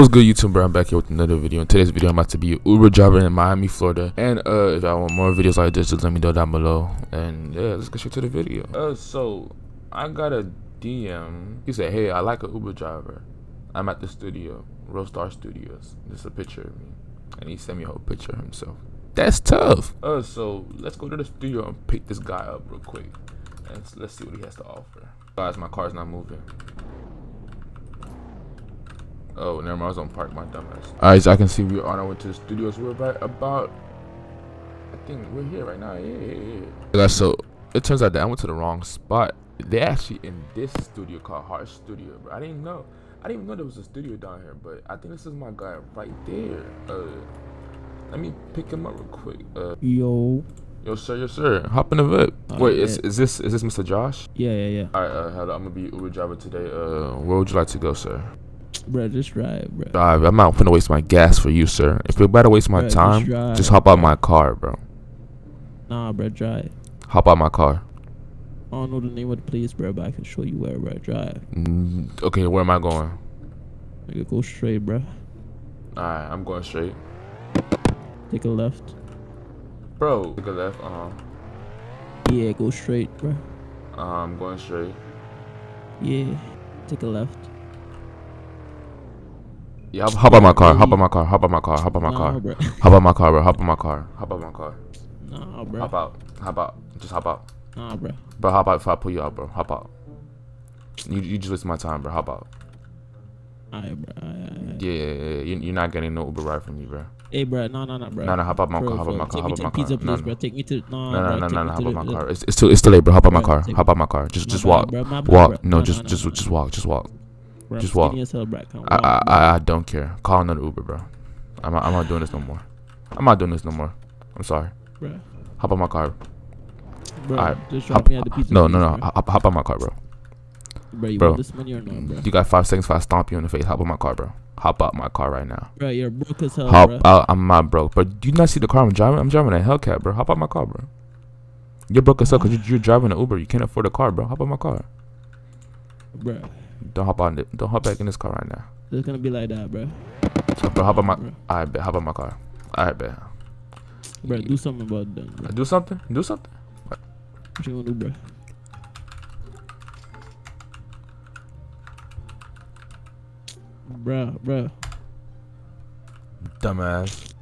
what's good YouTube bro? I'm back here with another video. In today's video I'm about to be Uber driver in Miami, Florida. And uh if y'all want more videos like this, just let me know down below. And yeah, let's get straight to the video. Uh so I got a DM. He said, Hey, I like an Uber driver. I'm at the studio, Roadstar Studios. This is a picture of me. And he sent me a whole picture of himself. That's tough. Uh so let's go to the studio and pick this guy up real quick. And let's see what he has to offer. Guys, my car's not moving. Oh, never mind. I was on park, my dumbass. Alright, so I can see we're on our way to the studios. We're right about. I think we're here right now. Yeah, yeah, yeah. Guys, so it turns out that I went to the wrong spot. They're actually in this studio called Heart Studio, bro. I didn't know. I didn't even know there was a studio down here, but I think this is my guy right there. Uh, let me pick him up real quick. Uh, Yo. yo, sir, yes, sir. Hop in the VIP. Wait, yeah. is, is this is this Mr. Josh? Yeah, yeah, yeah. Alright, uh, hello. I'm gonna be Uber driver today. Uh, where would you like to go, sir? Bro, just drive, bro. drive. I'm not finna waste my gas for you, sir. If you're about to waste my just time, drive, just hop out my car, bro. Nah, bro, drive. Hop out my car. I don't know the name of the place, bro, but I can show you where, bro. Drive. Mm, okay, where am I going? Nigga, go straight, bro. Alright, I'm going straight. Take a left. Bro, take a left. Uh huh. Yeah, go straight, bro. Uh. I'm going straight. Yeah. Take a left. Yeah, hop, hop out my car. Hop out my car. Hop out my car. Hop out my car. bro. Hop out my car, bro. Hop out my car. Hop out my car. Nah, bro. Hop out. Hop out. Just hop out. Nah, bro. Bro, hop out if I pull you out, bro. Hop out. You, you just wasted my time, bro. Hop out. Alright, bro. Alright, alright. Yeah, yeah, yeah. You, you're not getting no Uber ride from me, bro. Hey, bro. Nah, nah, nah, bro. No, no, hop out my Bro, car. Hop out my car. Hop out my car. No, place, bro. Take me to. No, no, no, no, no, hop out my car. It's, it's too, it's too late, bro. Hop out my car. Hop out my car. Just, just walk. bro, my bad, Walk. No, just, just, just walk. Just walk. Bro, just walk. hell, bro. Walk, I. I, I don't care. Call another Uber, bro. I'm, not, I'm not doing this no more. I'm not doing this no more. I'm sorry. Bro, Hop out my car. bro, just drop Hop, me at the pizza no, place, no, no. Bro. Hop, hop out my car, bro. Bro, you bro. want this money or no, bro? You got five seconds if I stomp you in the face. Hop out my car, bro. Hop out my car right now. Bro, you're broke as hell, Hop bro. out. I'm not broke. But do you not see the car I'm driving? I'm driving a Hellcat, bro. Hop out my car, bro. You're broke as hell because you're, you're driving an Uber. You can't afford a car, bro. Hop out my car. Bro, Don't hop on it. Don't hop back in this car right now. it's gonna be like that, bro. So, bro, hop on my. Bro, I bet. Hop on my car. I bet. bro do something about that, bro. Do something. Do something. What you gonna do, bro? Bro, bro. Dumbass.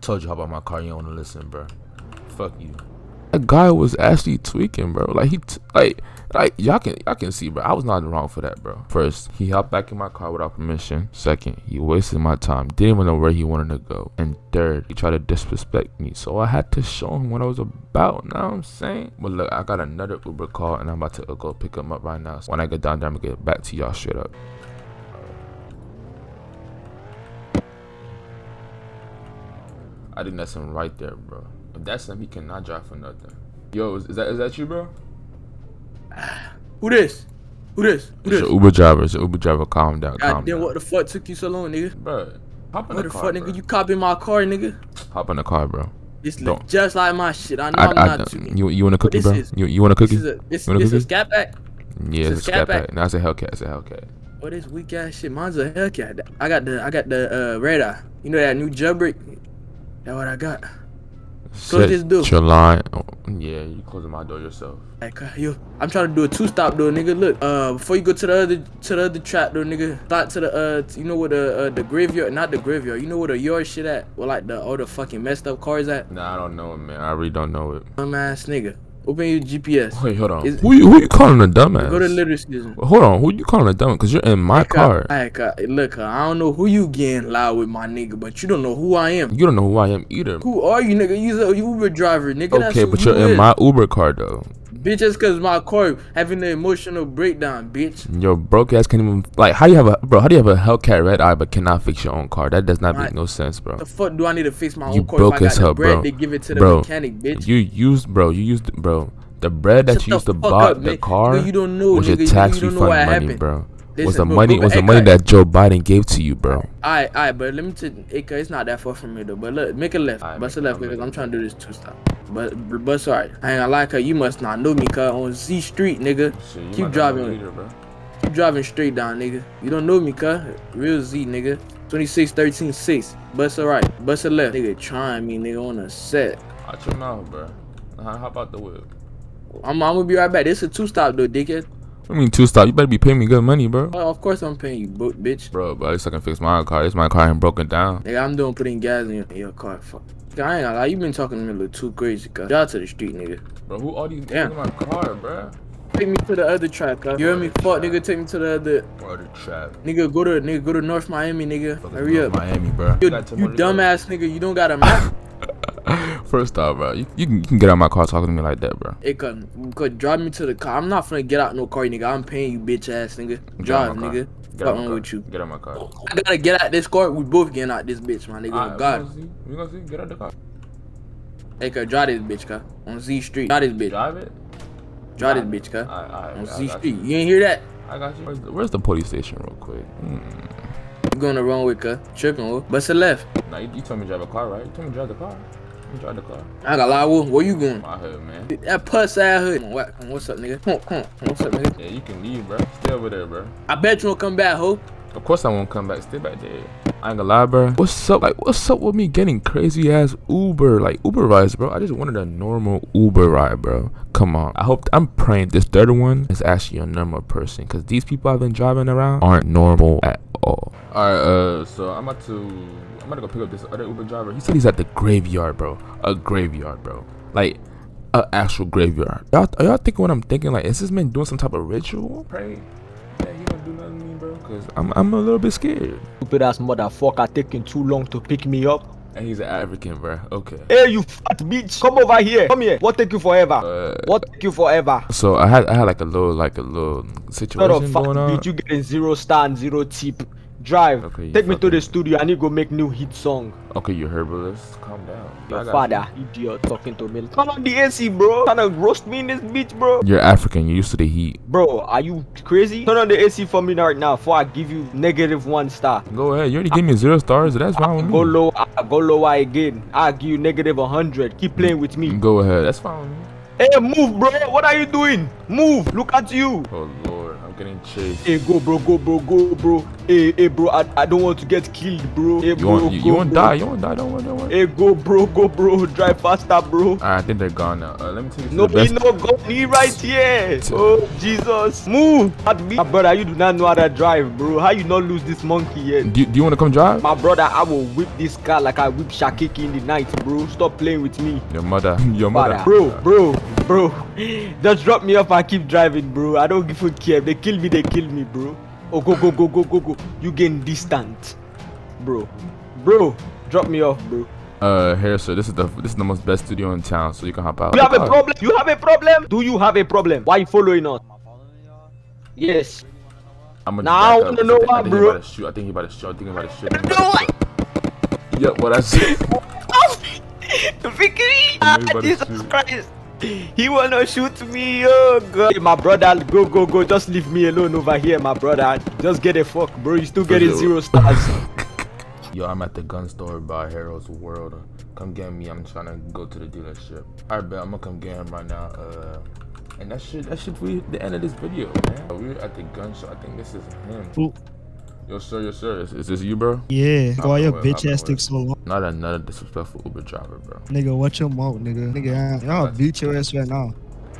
Told you hop on my car. You don't want to listen, bro. Fuck you. That guy was actually tweaking, bro. Like he, like, like y'all can, y'all can see, bro. I was not wrong for that, bro. First, he hopped back in my car without permission. Second, he wasted my time. Didn't even know where he wanted to go. And third, he tried to disrespect me. So I had to show him what I was about. What I'm saying? But look, I got another Uber call, and I'm about to go pick him up right now. So when I get down there, I'm gonna get back to y'all straight up. I think that's him right there, bro. If that's him, he cannot drive for nothing. Yo, is, is that is that you, bro? Who this? Who this? Who It's this? an Uber driver. It's an Uber driver. Calm down. Calm God damn, down. what the fuck took you so long, nigga? Bro, hop in What the the car, fuck, bro. nigga? You copied my car, nigga? Hop in the car, bro. This Don't. look just like my shit. I know I, I'm I, not too. you you want a cookie, this bro? is- You you want a This cookie? is a this, You want a this is cookie? scat pack. yeah, this it's a is scat Scat pack. No, it's a Hellcat. It's a Hellcat. Oh, this weak ass shit. Mine's a Hellcat. I got the I got the uh, radar. You know that new jailbreak? That's what I got. Set this dude. your line. Oh, yeah, you closing my door yourself. Uh, yo, I'm trying to do a two stop door, nigga. Look, uh, before you go to the other to the other trap though, nigga, start to the uh, you know where the uh, the graveyard, not the graveyard. You know where the yard shit at? Where like the all the fucking messed up cars at? Nah, I don't know it, man. I really don't know it. Dumb ass nigga. Open your GPS. Wait, hold on. Is- who you who you calling a dumbass? Go to literacy. Hold on. Who you calling a dumbass? Cause you're in my car. Alright, uh, look, uh, I don't know who you getting loud with, my nigga, but you don't know who I am. You don't know who I am either. Who are you, nigga? You's a Uber driver, nigga. Okay, but you you're in is. my Uber car though. Bitch. Just cause my car having an emotional breakdown, bitch. Your broke ass can't even like. How do you have a bro? How do you have a Hellcat red eye but cannot fix your own car? That does not make no sense, bro. The fuck do I need to fix my You own car broke if I got hell, the bread bro. to give it to the Bro, mechanic, bitch? You used, bro. You used, bro. The bread that Shut you used to buy the car Nigga, you don't know, was your nigga. You- tax you refund what money, happened. bro. Was the bro, money go was the back, money that Joe Biden gave to you, bro. Alright, alright, but let me tell Aka, it's not that far from me though. But look, make a left. Alright, Bust a it- left I'll because make I'm trying to do this two stop. But but sorry. I ain't gonna lie, cause you must not know me, cause on Z Street, nigga. Keep driving. Keep driving straight down, nigga. You don't know me, cuz. Real Z, nigga. 26, 13, 6. Bust a right, bust a left. Nigga trying me, nigga, on a set. Watch your mouth, bro. Uh, How about the whip? I'm, I'm gonna be right back. This is a two stop though, dickhead. I mean, two stop. You better be paying me good money, bro. Oh, of course I'm paying you, bitch. Bro, but at least I can fix my car. It's my car ain't broken down. Nigga, I'm doing putting gas in your, in your car. Fuck. I ain't gonna lie. You been talking to me a little too crazy, cuz. Shout out to the street, nigga. Bro, who all these Damn. in my car, bro? Take me to the other track, cuz. You heard me? Fuck, nigga. Take me to the other. Or the trap. Nigga, go to nigga, go to North Miami, nigga. Hurry up. Miami, bro. You, you more to go. dumbass nigga. You don't got a map. First off, bro, you, you, can, you can get out my car talking to me like that, bro. It could, could drive me to the car. I'm not finna get out no car, nigga. I'm paying you, bitch ass nigga. Drive, out my car. nigga. Get out wrong with you. Get out my car. I gotta get out this car. We both getting out this bitch, my nigga. Alright, oh we God. gonna see. We gonna see. Get out the car. Hey, cuz, drive this bitch, cuz. On Z Street. Drive this bitch. Drive it. Drive this bitch, cuz. Alright, alright. On Z Street. you. You ain't hear that? I got you. Where's the, where's the police station, real quick? Hmm. You going the wrong way, cuz. Tripping, whoa. Bust a left. Nah, you, you told me to drive a car, right? You told me to drive the car. Drive the car. I got a lot whoa. Where you going? My hood, man. That puss ass hood. Come on, what? Come on, what's up, nigga? Come on, come on. What's up, nigga? Yeah, you can leave, bro. Stay over there, bro. I bet you won't come back, ho. Of course I won't come back. Stay back there. I ain't gonna lie, bro. What's up? Like, what's up with me getting crazy ass Uber, like Uber rides, bro? I just wanted a normal Uber ride, bro. Come on. I hope I'm praying this third one is actually a normal person, cause these people I've been driving around aren't normal at all. All right, uh, so I'm about to, I'm to go pick up this other Uber driver. He said he's at the graveyard, bro. A graveyard, bro. Like. A actual graveyard. Y'all, are y'all thinking what I'm thinking? Like, is this man doing some type of ritual? Pray Cause I'm, I'm a little bit scared. Stupid ass motherfucker taking too long to pick me up. And he's an African, bro. Okay. Hey, you fat bitch. Come over here. Come here. What take you forever? Uh, What take you forever? So I had I had like a little like a little Not a situation fat going on. bitch. You getting zero star and zero tip. Drive. Okay, Take me to the studio. I need to go make new hit song. Okay, you herbalist. Calm down. Your father, idiot, talking to me. Turn on the AC, bro. Trying to roast me in this bitch, bro. you. You're African. You're used to the heat. Bro, are you crazy? Turn on the AC for me right now before I give you negative one star. Go ahead. You already gave me zero stars. That's fine with me. Go low, I go lower again. I give you negative 100. Keep playing with me. Go ahead. That's fine with me. Hey, move, bro. What are you doing? Move. Look at you. Oh lord, I'm getting chased. Hey, go, bro. Go, bro. Go, bro. Hey, hey, bro. I, I don't want to get killed, bro. Hey, You bro. want you, go, you won't bro. die. You won't die. Don't worry. Don't worry. Hey, go, bro. Go, bro. Drive faster, bro. I think they're gone now. Uh, let me take you to No, the he best. no go. He right here. Oh, Jesus. Move. That be- My brother, you do not know how to drive, bro. How you not lose this monkey yet? Do, you- do you want to come drive? My brother, I will whip this car like I whip Shakiki in the night, bro. Stop playing with me. Your mother. Your mother. Bro, bro, bro. Just drop me off and keep driving, bro. I don't give a care. They kill me, they kill me, bro. Oh, go, go, go, go, go, go. You getting distant, bro. Bro, drop me off, bro. Uh, here, sir. This is the this is the most best studio in town, so you can hop out. You have a problem? You have a problem? Do you have a problem? Why you following us? Yes. I'm gonna Nah, I wanna know I think, why, I think bro. About to shoot. I think he about to shoot. I think he about to shoot. I think he about to shoot. Yep, what I said. Victory! Know you Jesus. Christ! He wanna shoot me, oh god. Hey, my brother, go, go, go. Just leave me alone over here, my brother. Just get a fuck, bro. You still getting zero stars. Yo, I'm at the gun store by Heroes World. Come get me. I'm trying to go to the dealership. Alright, bet I'm gonna come get him right now. Uh, and that should that should be the end of this video, man. We're at the gun shop. I think this is him. Who? Yo, sir, yo, sir. Is, is this you, bro? Yeah, Hop why your bitch ass take so long? Not another disrespectful Uber driver, bro. Nigga, watch your mouth, nigga. Nigga, I- I'll beat your ass right now.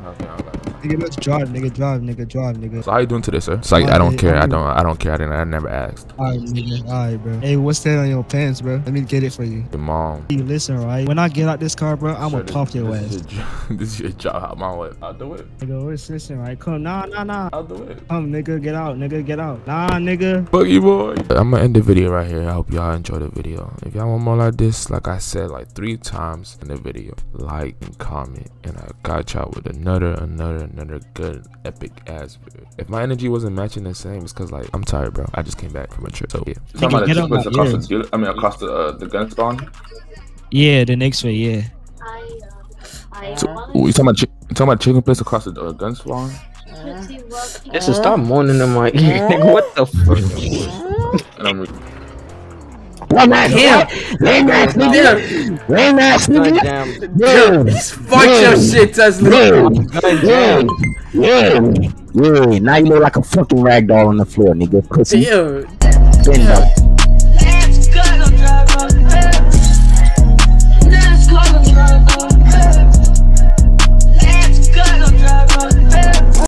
Okay, I got it. Nigga, let's drive, nigga, drive, nigga, drive, nigga. So how you doing today, sir? It's like I don't care. I don't. I don't care. I didn't. I never asked. Alright, nigga, alright, bro. Hey, what's that on your pants, bro? Let me get it for you. Your mom. Hey, listen, right? When I get out this car, bro, I'm Sir, gonna pop your ass. This is your job. Out my way. Out the way. Nigga, what's listen, right? Come, nah, nah, nah. I'll do it. Come, nigga, get out, nigga, get out. Nah, nigga. Buggy boy. I'm gonna end the video right here. I hope y'all enjoyed the video. If y'all want more like this, like I said like three times in the video, like and comment, and I got y'all with another, another, another good epic ass video. If my energy wasn't matching the same, it's cause like I'm tired, bro. I just came back from a trip. So yeah. Nigga, about the get out my chick the I mean across the uh, the gun spawn. Yeah, the next way, yeah. I, uh, I So, you talking about chi- you talking about chicken place across the uh, gun spawn? pretty. This is stop moaning in my ear. Nigga, what the fuck? And I'm re- Damn! Damn! Damn. Fuck your shit, Tesla. Gun jam. Yeah, Yeah. now you look like a fucking rag doll on the floor, nigga. Pussy. Damn. Bend up.